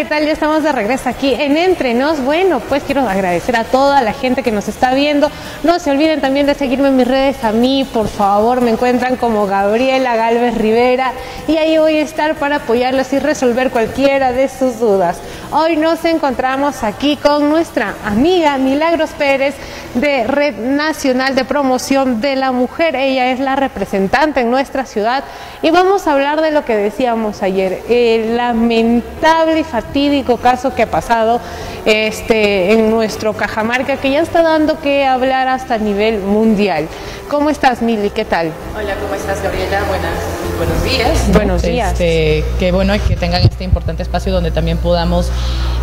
¿qué tal? Ya estamos de regreso aquí en Entrenos. Bueno, pues quiero agradecer a toda la gente que nos está viendo. No se olviden también de seguirme en mis redes a mí, por favor. Me encuentran como Gabriela Galvez Rivera y ahí voy a estar para apoyarlos y resolver cualquiera de sus dudas. Hoy nos encontramos aquí con nuestra amiga Milagros Pérez de Red Nacional de Promoción de la Mujer. Ella es la representante en nuestra ciudad y vamos a hablar de lo que decíamos ayer, el lamentable y fatídico caso que ha pasado este, en nuestro Cajamarca, que ya está dando que hablar hasta a nivel mundial. ¿Cómo estás, Mili? ¿Qué tal? Hola, ¿cómo estás, Gabriela? Buenas, buenos días. Buenos días. Este, qué bueno que tengan este importante espacio donde también podamos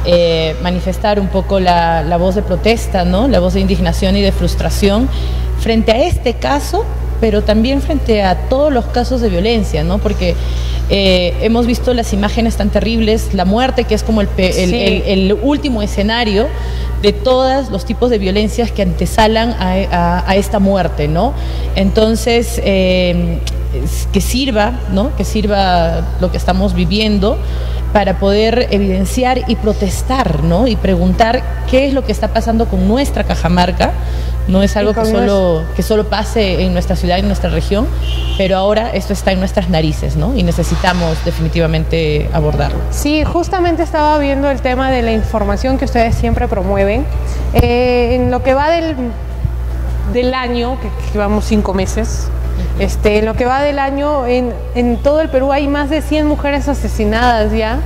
eh, manifestar un poco la, la voz de protesta, ¿no? La voz de indignación y de frustración frente a este caso pero también frente a todos los casos de violencia, ¿no? Porque eh, hemos visto las imágenes tan terribles, la muerte, que es como el, el, el, el último escenario de todos los tipos de violencias que antesalan a, a, a esta muerte, ¿no? Entonces, eh, que sirva, ¿no? Que sirva lo que estamos viviendo para poder evidenciar y protestar, ¿no? Y preguntar qué es lo que está pasando con nuestra Cajamarca. No es algo que solo, que solo pase en nuestra ciudad, en nuestra región, pero ahora esto está en nuestras narices, ¿no? Y necesitamos definitivamente abordarlo. Sí, justamente estaba viendo el tema de la información que ustedes siempre promueven. Eh, en lo que va del, del año, que, que llevamos cinco meses, este, en lo que va del año, en, en, todo el Perú hay más de 100 mujeres asesinadas ya.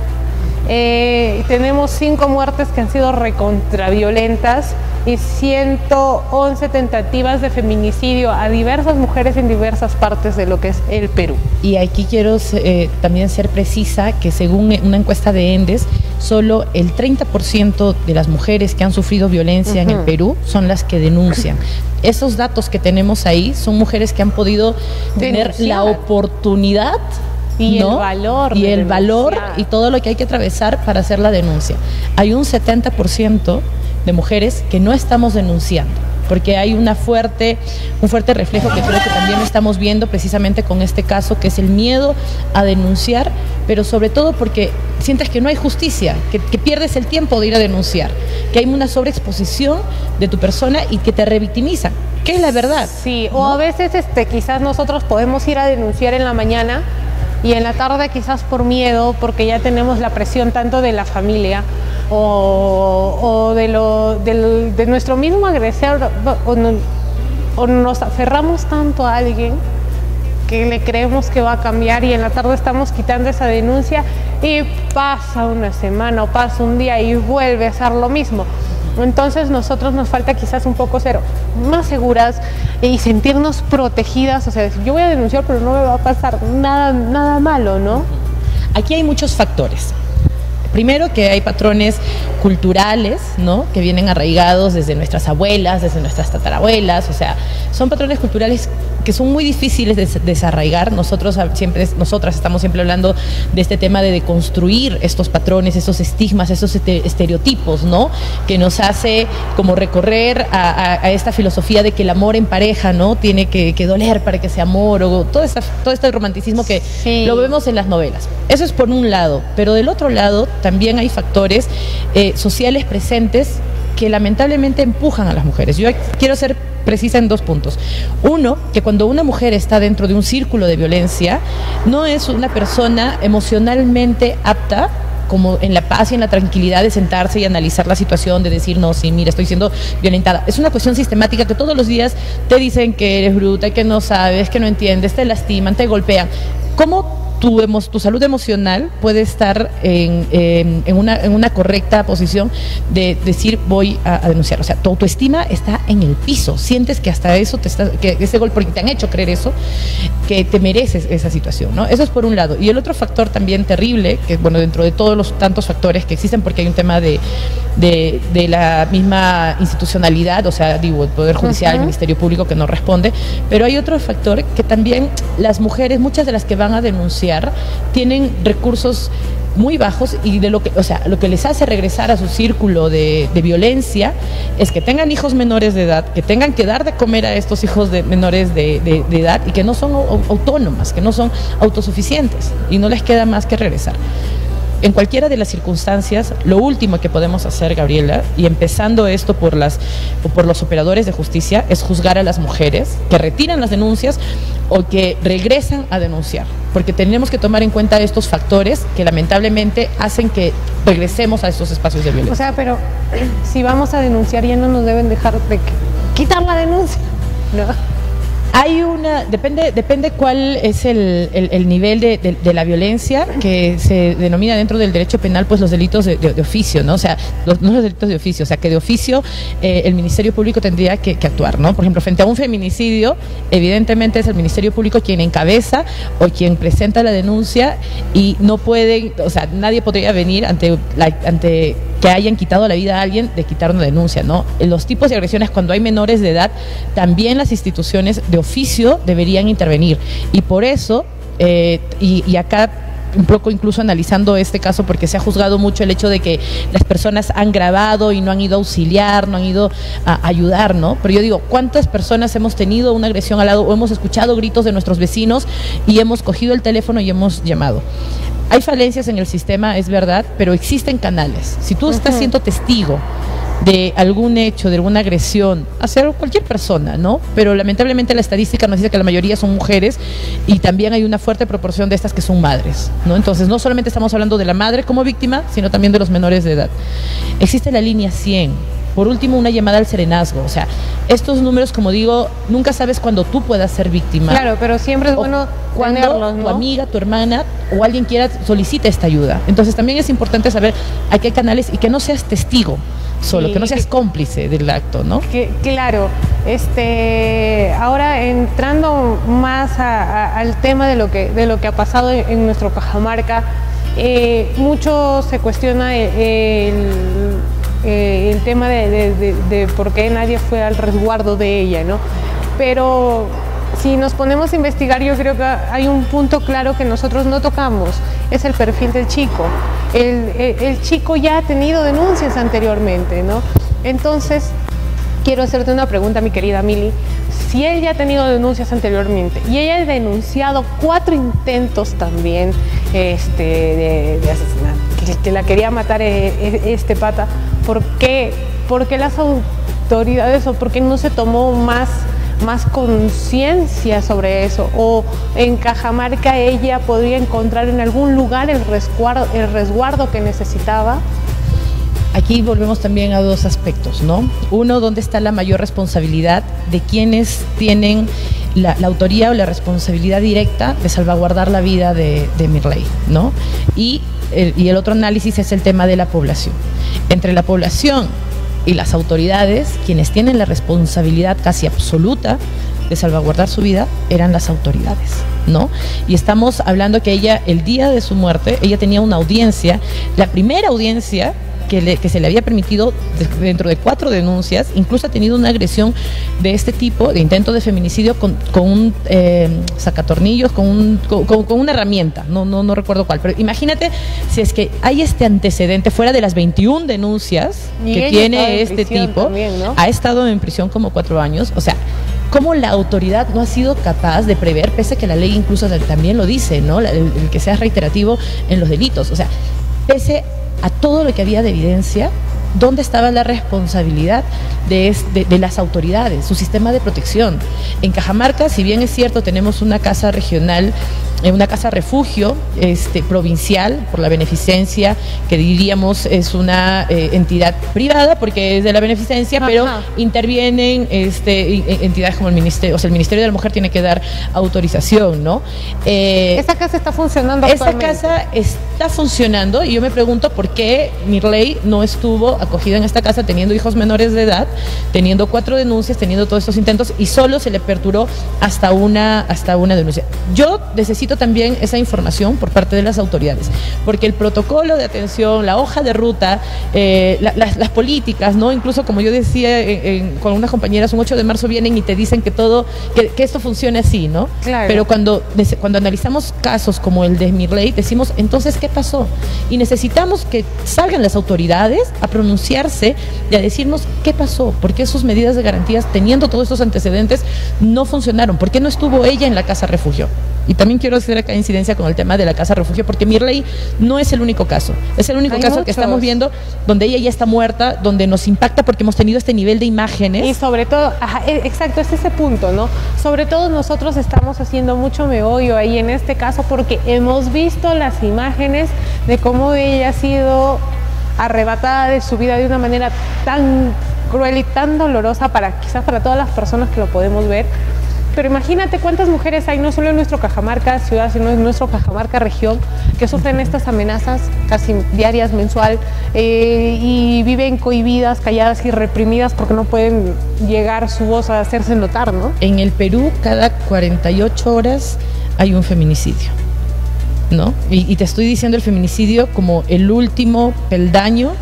Eh, tenemos cinco muertes que han sido recontraviolentas y 111 tentativas de feminicidio a diversas mujeres en diversas partes de lo que es el Perú. Y aquí quiero eh, también ser precisa que según una encuesta de Endes, solo el 30% de las mujeres que han sufrido violencia uh -huh. en el Perú son las que denuncian. Esos datos que tenemos ahí son mujeres que han podido tener la oportunidad y ¿no? el valor y el valor y todo lo que hay que atravesar para hacer la denuncia. Hay un 70% de mujeres que no estamos denunciando porque hay una fuerte, un fuerte reflejo que creo que también estamos viendo precisamente con este caso, que es el miedo a denunciar, pero sobre todo porque sientes que no hay justicia, que, que pierdes el tiempo de ir a denunciar, que hay una sobreexposición de tu persona y que te revictimizan, que es la verdad. Sí, ¿no? o a veces este, quizás nosotros podemos ir a denunciar en la mañana y en la tarde quizás por miedo, porque ya tenemos la presión tanto de la familia o, de, nuestro mismo agresor, o, o, nos aferramos tanto a alguien que le creemos que va a cambiar y en la tarde estamos quitando esa denuncia y pasa una semana o pasa un día y vuelve a ser lo mismo. Entonces nosotros nos falta quizás un poco ser más seguras y sentirnos protegidas, o sea, yo voy a denunciar pero no me va a pasar nada, nada malo, ¿no? Aquí hay muchos factores. Primero que hay patrones culturales, ¿no? Que vienen arraigados desde nuestras abuelas, desde nuestras tatarabuelas, o sea, son patrones culturales que son muy difíciles de desarraigar. Nosotros siempre, nosotras estamos siempre hablando de este tema de deconstruir estos patrones, esos estigmas, esos estereotipos, ¿no? Que nos hace como recorrer a, a, a esta filosofía de que el amor en pareja, ¿no? Tiene que, que doler para que sea amor, o todo, esta, todo este romanticismo que sí. lo vemos en las novelas. Eso es por un lado, pero del otro lado también hay factores eh, sociales presentes que lamentablemente empujan a las mujeres. Yo quiero ser precisa en dos puntos. Uno, que cuando una mujer está dentro de un círculo de violencia, no es una persona emocionalmente apta como en la paz y en la tranquilidad de sentarse y analizar la situación, de decir, no, sí, mira, estoy siendo violentada. Es una cuestión sistemática que todos los días te dicen que eres bruta, que no sabes, que no entiendes, te lastiman, te golpean. ¿Cómo tu, emo, tu, salud emocional puede estar en, en, en, una, en, una, correcta posición de decir voy a, a, denunciar. O sea, tu autoestima está en el piso. Sientes que hasta eso te está, que ese golpe, porque te han hecho creer eso, que te mereces esa situación, ¿no? Eso es por un lado. Y el otro factor también terrible, que bueno, dentro de todos los tantos factores que existen, porque hay un tema de, de, de la misma institucionalidad, o sea, digo, el Poder Judicial, uh -huh. el Ministerio Público que no responde, pero hay otro factor que también las mujeres, muchas de las que van a denunciar, tienen recursos muy bajos y de lo que, o sea, lo que les hace regresar a su círculo de, violencia es que tengan hijos menores de edad, que tengan que dar de comer a estos hijos de menores de, de edad y que no son autónomas, que no son autosuficientes y no les queda más que regresar. En cualquiera de las circunstancias, lo último que podemos hacer, Gabriela, y empezando esto por, las, por los operadores de justicia, es juzgar a las mujeres que retiran las denuncias o que regresan a denunciar, porque tenemos que tomar en cuenta estos factores que lamentablemente hacen que regresemos a estos espacios de violencia. O sea, pero si vamos a denunciar ya no nos deben dejar de quitar la denuncia, ¿no? Hay una, depende, depende cuál es el, el, nivel de, de, la violencia que se denomina dentro del derecho penal, pues los delitos de, oficio, ¿no? O sea, no los delitos de oficio, o sea, que de oficio eh, el Ministerio Público tendría que, que, actuar, ¿no? Por ejemplo, frente a un feminicidio, evidentemente es el Ministerio Público quien encabeza o quien presenta la denuncia y no pueden, o sea, nadie podría venir ante, la, ante que hayan quitado la vida a alguien de quitar una denuncia, ¿no? Los tipos de agresiones cuando hay menores de edad, también las instituciones de oficio deberían intervenir. Y por eso, eh, y, y acá un poco incluso analizando este caso porque se ha juzgado mucho el hecho de que las personas han grabado y no han ido a auxiliar, no han ido a ayudar, ¿no? Pero yo digo, ¿cuántas personas hemos tenido una agresión al lado o hemos escuchado gritos de nuestros vecinos y hemos cogido el teléfono y hemos llamado? Hay falencias en el sistema, es verdad, pero existen canales. Si tú estás siendo testigo de algún hecho, de alguna agresión, hacia cualquier persona, ¿no? Pero lamentablemente la estadística nos dice que la mayoría son mujeres y también hay una fuerte proporción de estas que son madres, ¿no? Entonces, no solamente estamos hablando de la madre como víctima, sino también de los menores de edad. Existe la línea 100. Por último, una llamada al serenazgo. O sea, estos números, como digo, nunca sabes cuándo tú puedas ser víctima. Claro, pero siempre es bueno cuando ¿no? tu amiga, tu hermana o alguien quiera solicita esta ayuda. Entonces, también es importante saber a qué canales y que no seas testigo solo, sí, que no seas cómplice del acto, ¿no? Que, claro, este, ahora entrando más a, a, al tema de lo que, de lo que ha pasado en, en nuestro Cajamarca, eh, mucho se cuestiona el, el, eh, el tema de, de, de, de, por qué nadie fue al resguardo de ella, ¿no? Pero si nos ponemos a investigar, yo creo que hay un punto claro que nosotros no tocamos, es el perfil del chico. El, chico ya ha tenido denuncias anteriormente, ¿no? Entonces, quiero hacerte una pregunta, mi querida Mili. Si él ya ha tenido denuncias anteriormente y ella ha denunciado cuatro intentos también este, de, de asesinato, que, que, la quería matar este pata, ¿por qué, ¿por qué las autoridades o por qué no se tomó más más conciencia sobre eso o en Cajamarca ella podría encontrar en algún lugar el resguardo, el resguardo que necesitaba? Aquí volvemos también a dos aspectos, ¿no? Uno, ¿dónde está la mayor responsabilidad de quienes tienen la, autoría o la responsabilidad directa de salvaguardar la vida de, de Mirley, ¿no? Y el otro análisis es el tema de la población. Entre la población y las autoridades, quienes tienen la responsabilidad casi absoluta de salvaguardar su vida, eran las autoridades, ¿no? Y estamos hablando que ella, el día de su muerte, ella tenía una audiencia, la primera audiencia que, le, que, se le había permitido dentro de cuatro denuncias, incluso ha tenido una agresión de este tipo, de intento de feminicidio con, con un eh, sacatornillos, con, un, con, con, una herramienta, no, no, no recuerdo cuál, pero imagínate si es que hay este antecedente fuera de las 21 denuncias y que tiene este tipo, también, ¿no? ha estado en prisión como cuatro años, o sea, cómo la autoridad no ha sido capaz de prever, pese a que la ley incluso también lo dice, ¿no? El, el que sea reiterativo en los delitos, o sea, pese a todo lo que había de evidencia, ¿dónde estaba la responsabilidad de, de, de, las autoridades, su sistema de protección? En Cajamarca, si bien es cierto, tenemos una casa regional, una casa refugio este, provincial por la beneficencia, que diríamos es una eh, entidad privada porque es de la beneficencia, Ajá. pero intervienen este, entidades como el Ministerio, o sea, el Ministerio de la Mujer tiene que dar autorización, ¿no? Eh, ¿Esa casa está funcionando Esa casa está funcionando y yo me pregunto por qué Mirley no estuvo acogida en esta casa teniendo hijos menores de edad, teniendo cuatro denuncias, teniendo todos estos intentos y solo se le perturó hasta una, hasta una denuncia. Yo necesito también esa información por parte de las autoridades, porque el protocolo de atención, la hoja de ruta, eh, la, las, las, políticas, ¿no? Incluso como yo decía en, en, con unas compañeras, un 8 de marzo vienen y te dicen que todo, que, que esto funcione así, ¿no? Claro. Pero cuando, cuando analizamos casos como el de Mirley, decimos, entonces, ¿qué pasó? Y necesitamos que salgan las autoridades a pronunciarse y a decirnos qué pasó, por qué sus medidas de garantías, teniendo todos estos antecedentes, no funcionaron, por qué no estuvo ella en la casa refugio. Y también quiero hacer acá incidencia con el tema de la casa refugio, porque Mirley no es el único caso. Es el único Hay caso que estamos viendo donde ella ya está muerta, donde nos impacta porque hemos tenido este nivel de imágenes. Y sobre todo, ajá, e- exacto, es ese punto, ¿no? Sobre todo nosotros estamos haciendo mucho meollo ahí en este caso porque hemos visto las imágenes de cómo ella ha sido arrebatada de su vida de una manera tan cruel y tan dolorosa para quizás para todas las personas que lo podemos ver. Pero imagínate cuántas mujeres hay, no solo en nuestro Cajamarca ciudad, sino en nuestro Cajamarca región, que sufren estas amenazas casi diarias, mensual, eh, y viven cohibidas, calladas y reprimidas porque no pueden llegar su voz a hacerse notar, ¿no? En el Perú, cada 48 horas hay un feminicidio. ¿No? Y, te estoy diciendo el feminicidio como el último peldaño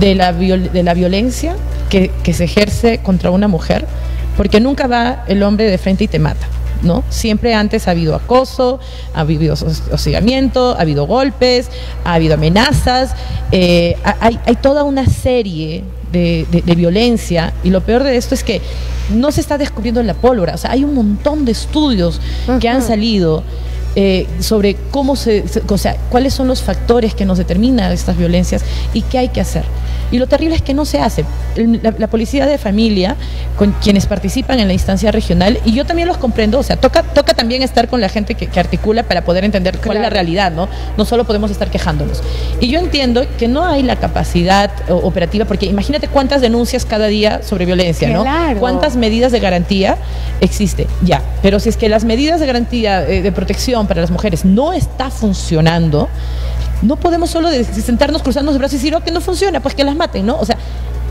de la, de la violencia que, que se ejerce contra una mujer, porque nunca va el hombre de frente y te mata. ¿No? Siempre antes ha habido acoso, ha habido hos- hostigamiento, ha habido golpes, ha habido amenazas, eh, ha- hay, hay toda una serie de, de- de violencia y lo peor de esto es que no se está descubriendo la pólvora, o sea, hay un montón de estudios que han salido eh, sobre cómo se- o sea, cuáles son los factores que nos determinan estas violencias y qué hay que hacer. Y lo terrible es que no se hace. La, la policía de familia, con quienes participan en la instancia regional, y yo también los comprendo, o sea, toca, toca también estar con la gente que, que articula para poder entender cuál es la realidad, ¿no? No solo podemos estar quejándonos. Y yo entiendo que no hay la capacidad operativa, porque imagínate cuántas denuncias cada día sobre violencia, ¿no? Claro. ¿Cuántas medidas de garantía existe? Ya, pero si es que las medidas de garantía eh, de protección para las mujeres no está funcionando, no podemos solo sentarnos cruzando los brazos y decir, oh, que no funciona, pues que las maten, ¿no? O sea,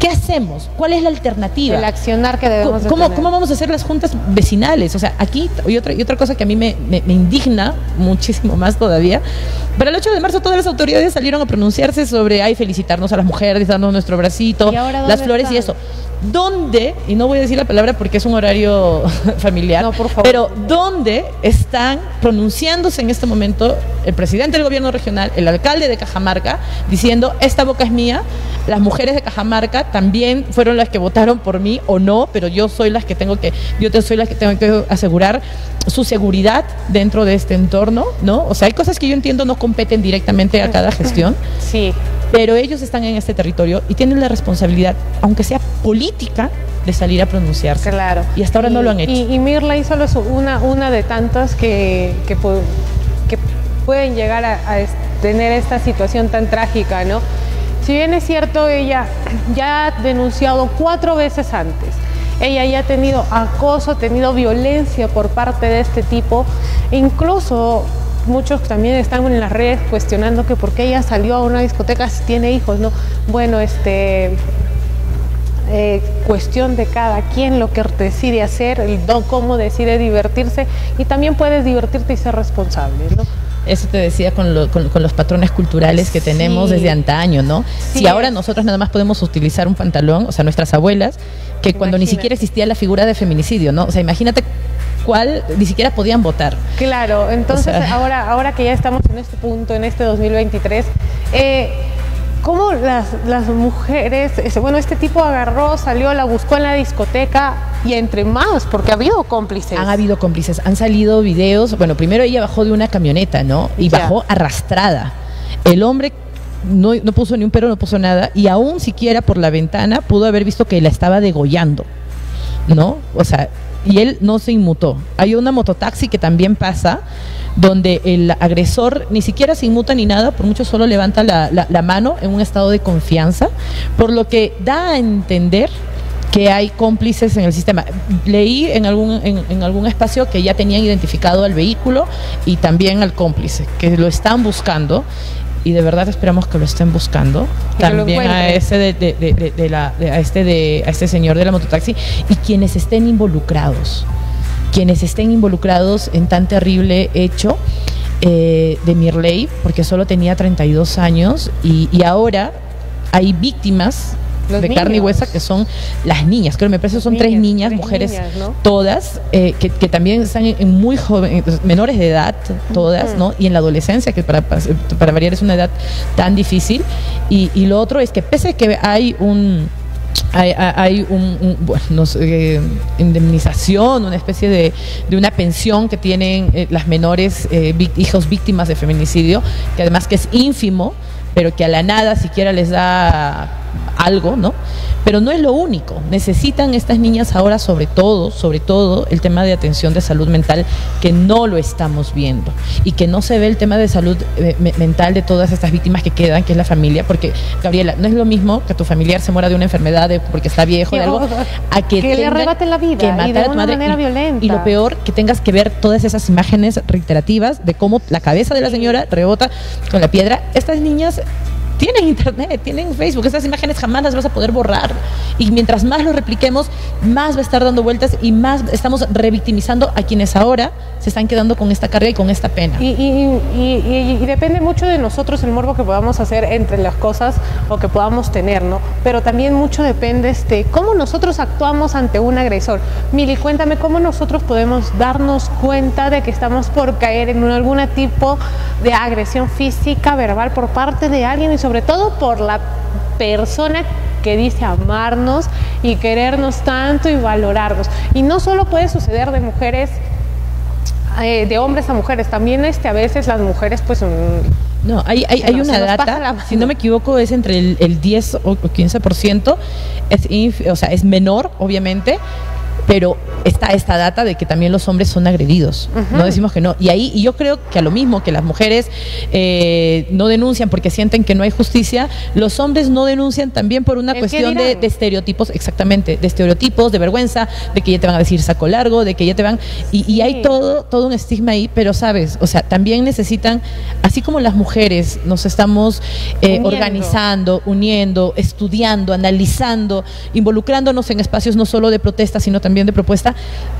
¿qué hacemos? ¿Cuál es la alternativa? El accionar que debemos de ¿Cómo, cómo vamos a hacer las juntas vecinales? O sea, aquí, y otra, y otra cosa que a mí me, me- me indigna muchísimo más todavía, para el 8 de marzo todas las autoridades salieron a pronunciarse sobre, ay, felicitarnos a las mujeres, darnos nuestro bracito, ¿Y ahora las flores y eso. ¿Dónde, y no voy a decir la palabra porque es un horario familiar, No, por favor. pero ¿dónde están pronunciándose en este momento el presidente del gobierno regional, el alcalde de Cajamarca, diciendo, esta boca es mía, las mujeres de Cajamarca también fueron las que votaron por mí o no, pero yo soy las que tengo que, yo te- soy las que tengo que asegurar su seguridad dentro de este entorno, ¿no? O sea, hay cosas que yo entiendo no competen directamente a cada gestión, Sí, pero ellos están en este territorio y tienen la responsabilidad, aunque sea política, de salir a pronunciarse. claro. Y hasta ahora no lo han hecho. Y, y solo es una, una de tantas que, que, pu- que pueden llegar a, a tener esta situación tan trágica, ¿no? Si bien es cierto, ella ya ha denunciado cuatro veces antes. Ella ya ha tenido acoso, ha tenido violencia por parte de este tipo. Incluso muchos también están en las redes cuestionando que por qué ella salió a una discoteca si tiene hijos, ¿no? Bueno, este, eh, cuestión de cada quien lo que decide hacer, el do- cómo decide divertirse y también puedes divertirte y ser responsable, ¿no? Eso te decía con, lo- con- con los patrones culturales que tenemos Sí. desde antaño, ¿no? Sí si ahora nosotros nada más podemos utilizar un pantalón, o sea, nuestras abuelas, que cuando ni siquiera existía la figura de feminicidio, ¿no? O sea, imagínate cuál ni siquiera podían votar. Claro, entonces O sea- ahora, ahora que ya estamos en este punto, en este 2023, eh, ¿cómo las, las mujeres, ese- bueno, este tipo agarró, salió, la buscó en la discoteca y entre más, porque ha habido cómplices? Han habido cómplices, han salido videos. Bueno, primero ella bajó de una camioneta, ¿no? Y Ya. bajó arrastrada. El hombre no, no puso ni un pero, no puso nada. Y aún siquiera por la ventana pudo haber visto que la estaba degollando, ¿no? O sea, y él no se inmutó. Hay una mototaxi que también pasa, donde el agresor ni siquiera se inmuta ni nada, por mucho solo levanta la, la- mano en un estado de confianza, por lo que da a entender que hay cómplices en el sistema. Leí en algún, en, en algún espacio que ya tenían identificado al vehículo y también al cómplice, que lo están buscando y de verdad esperamos que lo estén buscando. que También a ese de, de- de- de- la, de- a este de a este señor de la mototaxi y quienes estén involucrados, quienes estén involucrados en tan terrible hecho eh, de Mirley, porque solo tenía 32 años y, y ahora hay víctimas Los de carne y huesa que son las niñas, creo que me parece que son tres Niñas, tres mujeres, niñas, ¿no? todas, eh, que, que también están en, muy jóvenes, menores de edad, todas. ¿no? Y en la adolescencia, que para, para variar es una edad tan difícil. Y, y lo otro es que pese a que hay un hay, un, bueno, indemnización, una especie de, de, una pensión que tienen eh, las menores eh, hijos víctimas de feminicidio, que además que es ínfimo, pero que a la nada siquiera les da algo, ¿no? Pero no es lo único. Necesitan estas niñas ahora, sobre todo, sobre todo, el tema de atención de salud mental, que no lo estamos viendo. Y que no se ve el tema de salud eh, mental de todas estas víctimas que quedan, que es la familia. Porque, Gabriela, no es lo mismo que tu familiar se muera de una enfermedad porque está viejo, de algo, a que, le arrebate la vida que y de una manera violenta. Y lo peor, que tengas que ver todas esas imágenes reiterativas de cómo la cabeza de la señora rebota con la piedra. Estas niñas tienen internet, tienen Facebook, esas imágenes jamás las vas a poder borrar. Y mientras más lo repliquemos, más va a estar dando vueltas y más estamos revictimizando a quienes ahora se están quedando con esta carga y con esta pena. Y, depende mucho de nosotros el morbo que podamos hacer entre las cosas o que podamos tener, ¿no? Pero también mucho depende este, cómo nosotros actuamos ante un agresor. Mili, cuéntame cómo nosotros podemos darnos cuenta de que estamos por caer en algún tipo de agresión física, verbal por parte de alguien y sobre sobre todo por la persona que dice amarnos y querernos tanto y valorarnos. Y no solo puede suceder de mujeres, eh, de hombres a mujeres, también este, a veces las mujeres pues... no, hay, hay, una data, si no me equivoco, es entre el, el 10 o 15%, es, o sea, es menor, obviamente, pero está esta data de que también los hombres son agredidos. No decimos que no. Y ahí, y yo creo que a lo mismo que las mujeres eh, no denuncian porque sienten que no hay justicia, los hombres no denuncian también por una cuestión de, estereotipos, exactamente, de estereotipos, de vergüenza, de que ya te van a decir saco largo, de que ya te van. Y, hay todo, todo un estigma ahí, pero sabes, o sea, también necesitan, así como las mujeres nos estamos eh, organizando, uniendo, estudiando, analizando, involucrándonos en espacios no solo de protesta, sino también de propuesta,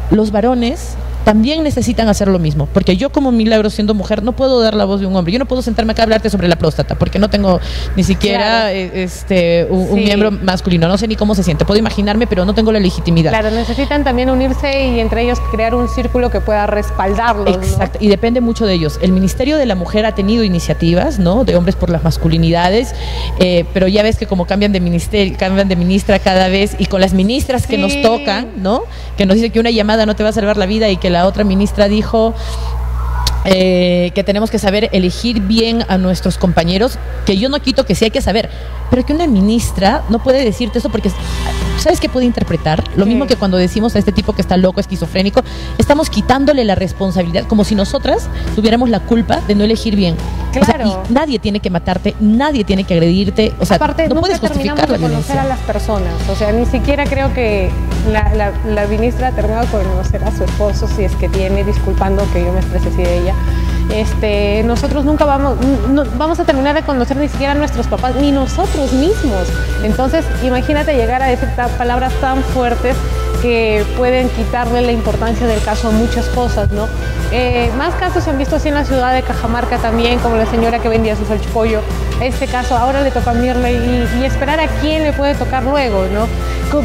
los varones también necesitan hacer lo mismo. Porque yo como milagro siendo mujer no puedo dar la voz de un hombre. Yo no puedo sentarme acá a hablarte sobre la próstata porque no tengo ni siquiera eh, este, un, miembro masculino. No sé ni cómo se siente. Puedo imaginarme, pero no tengo la legitimidad. Claro, necesitan también unirse y entre ellos crear un círculo que pueda respaldarlos. Exacto. Y depende mucho de ellos. El Ministerio de la Mujer ha tenido iniciativas, ¿no? De hombres por las masculinidades, eh, pero ya ves que como cambian de ministerio, cambian de ministra cada vez y con las ministras que nos tocan, ¿no? Que nos dice que una llamada no te va a salvar la vida y que la otra ministra dijo eh, que tenemos que saber elegir bien a nuestros compañeros, que yo no quito que sí hay que saber, pero que una ministra no puede decirte eso porque ¿sabes qué puede interpretar? Lo mismo que cuando decimos a este tipo que está loco, esquizofrénico, estamos quitándole la responsabilidad, como si nosotras tuviéramos la culpa de no elegir bien. Claro. nadie tiene que matarte, nadie tiene que agredirte. O sea, Aparte, no puedes justificar de conocer a las personas. O sea, ni siquiera creo que la, la, ministra ha terminado de conocer a su esposo, si es que tiene, disculpando que yo me exprese así de ella. Este, nosotros nunca vamos, vamos a terminar de conocer ni siquiera a nuestros papás, ni nosotros mismos. Entonces, imagínate llegar a decir palabras tan fuertes que pueden quitarle la importancia del caso a muchas cosas, ¿no? Eh, más casos se han visto así en la ciudad de Cajamarca también, como la señora que vendía su salchipollo. Este caso ahora le toca a y, esperar a quién le puede tocar luego, ¿no?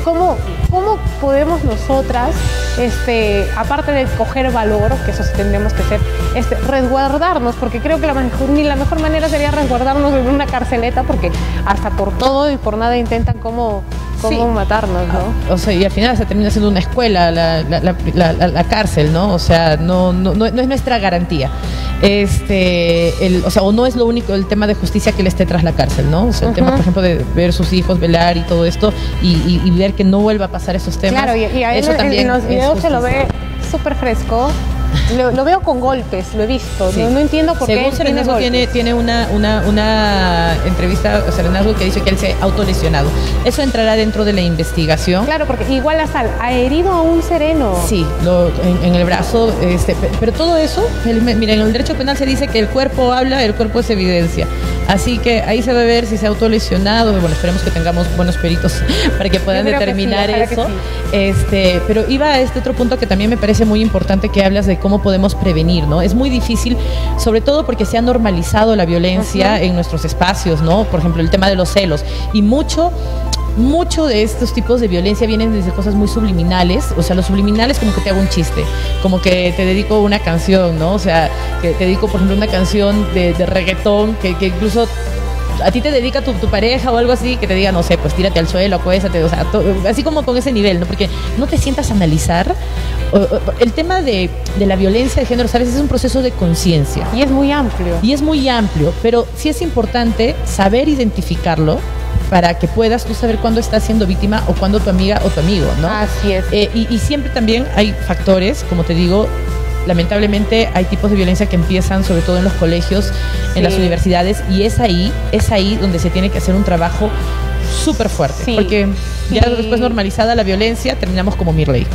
¿Cómo, cómo podemos nosotras, este, aparte de coger valor, que eso sí tendríamos que hacer, este, resguardarnos? Porque creo que la mejor, ni la mejor manera sería resguardarnos en una carceleta, porque hasta por todo y por nada intentan como cómo matarnos, ¿no? Ah, o sea, y al final se termina siendo una escuela, la, la, cárcel, ¿no? O sea, no, no, no, es nuestra garantía. Este, el, o sea, o no es lo único el tema de justicia que le esté tras la cárcel, ¿no? O sea, el tema, por ejemplo, de ver sus hijos, velar y todo esto, y, y, ver que no vuelva a pasar esos temas. Claro, y, a él en los videos se lo ve súper fresco lo, veo con golpes, lo he visto. No, entiendo por qué. Según tiene, tiene una, una, una entrevista, Serenazgo, que dice que él se ha autolesionado. Eso entrará dentro de la investigación. Claro, porque igual la sal ha herido a un sereno. Sí, lo, en, el brazo. Este, pero todo eso, miren, en el derecho penal se dice que el cuerpo habla, el cuerpo es evidencia. Así que ahí se va a ver si se ha autolesionado. Bueno, esperemos que tengamos buenos peritos para que puedan determinar eso. Este, pero iba a este otro punto que también me parece muy importante que hablas de cómo podemos prevenir, ¿no? Es muy difícil, sobre todo porque se ha normalizado la violencia en nuestros espacios, ¿no? Por ejemplo, el tema de los celos. Y mucho mucho de estos tipos de violencia vienen desde cosas muy subliminales, o sea, los subliminales como que te hago un chiste, como que te dedico una canción, ¿no? O sea, que te dedico, por ejemplo, una canción de, reggaetón que, que incluso a ti te dedica tu, tu, pareja o algo así, que te diga, no sé, pues tírate al suelo, acuéstate, o sea, así como con ese nivel, ¿no? Porque no te sientas a analizar. el tema de, de, la violencia de género, ¿sabes? Es un proceso de conciencia. Y es muy amplio. Y es muy amplio, pero sí es importante saber identificarlo para que puedas tú saber cuándo estás siendo víctima o cuándo tu amiga o tu amigo, ¿no? Así es. Eh, y, y, siempre también hay factores, como te digo, lamentablemente hay tipos de violencia que empiezan sobre todo en los colegios, en las universidades, y es ahí, es ahí donde se tiene que hacer un trabajo súper fuerte. Porque ya después normalizada la violencia, terminamos como Mirley.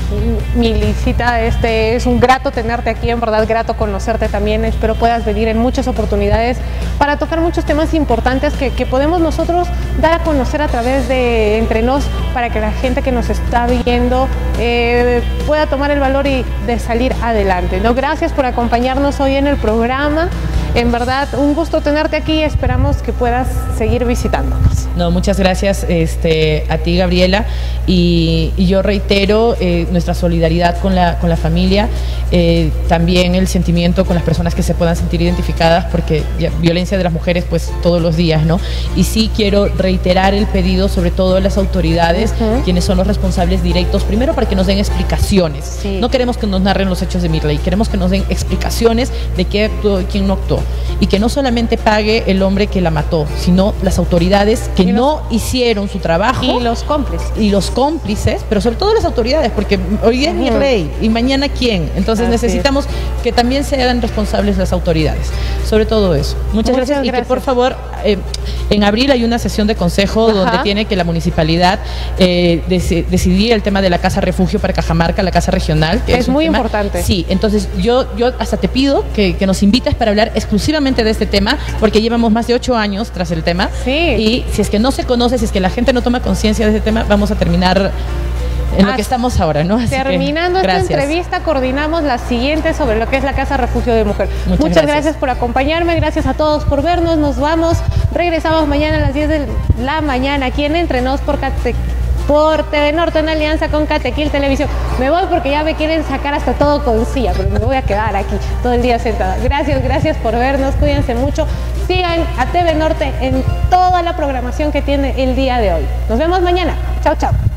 Milicita, este es un grato tenerte aquí, en verdad grato conocerte también. Espero puedas venir en muchas oportunidades para tocar muchos temas importantes que, podemos nosotros dar a conocer a través de Entre Nos para que la gente que nos está viendo eh, pueda tomar el valor y de salir adelante. ¿no? Gracias por acompañarnos hoy en el programa. En verdad, un gusto tenerte aquí. Esperamos que puedas seguir visitándonos. No, muchas gracias este, a ti, Gabriela. Y, yo reitero eh, nuestra solidaridad con la, con la familia, eh, también el sentimiento con las personas que se puedan sentir identificadas, porque violencia de las mujeres, pues todos los días, ¿no? Y sí quiero reiterar el pedido, sobre todo a las autoridades, quienes son los responsables directos, primero para que nos den explicaciones. No queremos que nos narren los hechos de Mirley, queremos que nos den explicaciones de qué actuó y quién no actuó y que no solamente pague el hombre que la mató, sino las autoridades que no hicieron su trabajo. Y los cómplices. Y los cómplices, pero sobre todo las autoridades, porque hoy es mi rey y mañana quién. Entonces necesitamos que también se hagan responsables las autoridades. Sobre todo eso. Muchas, gracias. Y que por favor, eh, en abril hay una sesión de consejo donde tiene que la municipalidad eh, decidir el tema de la casa refugio para Cajamarca, la casa regional. Que es, muy importante. Sí, entonces yo, yo hasta te pido que, que nos invites para hablar exclusivamente de este tema, porque llevamos más de ocho años tras el tema. Sí. Y si es que no se conoce, si es que la gente no toma conciencia de este tema, vamos a terminar en lo que estamos ahora, ¿no? terminando esta entrevista, coordinamos la siguiente sobre lo que es la Casa Refugio de Mujer. Muchas, gracias. por acompañarme, gracias a todos por vernos, nos vamos, regresamos mañana a las 10 de la mañana aquí en Entrenos por Cate por TV Norte en alianza con Catequil Televisión. Me voy porque ya me quieren sacar hasta todo con silla, pero me voy a quedar aquí todo el día sentada. Gracias, gracias por vernos, cuídense mucho. Sigan a TV Norte en toda la programación que tiene el día de hoy. Nos vemos mañana. Chao, chao.